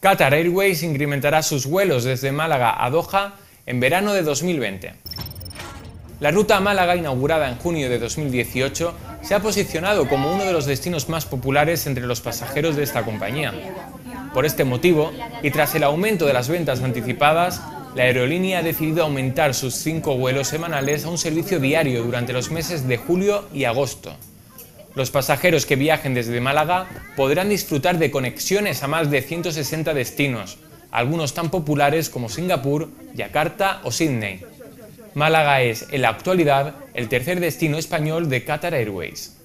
Qatar Airways incrementará sus vuelos desde Málaga a Doha en verano de 2020. La ruta a Málaga, inaugurada en junio de 2018, se ha posicionado como uno de los destinos más populares entre los pasajeros de esta compañía. Por este motivo, y tras el aumento de las ventas anticipadas, la aerolínea ha decidido aumentar sus cinco vuelos semanales a un servicio diario durante los meses de julio y agosto. Los pasajeros que viajen desde Málaga podrán disfrutar de conexiones a más de 160 destinos, algunos tan populares como Singapur, Yakarta o Sydney. Málaga es, en la actualidad, el tercer destino español de Qatar Airways.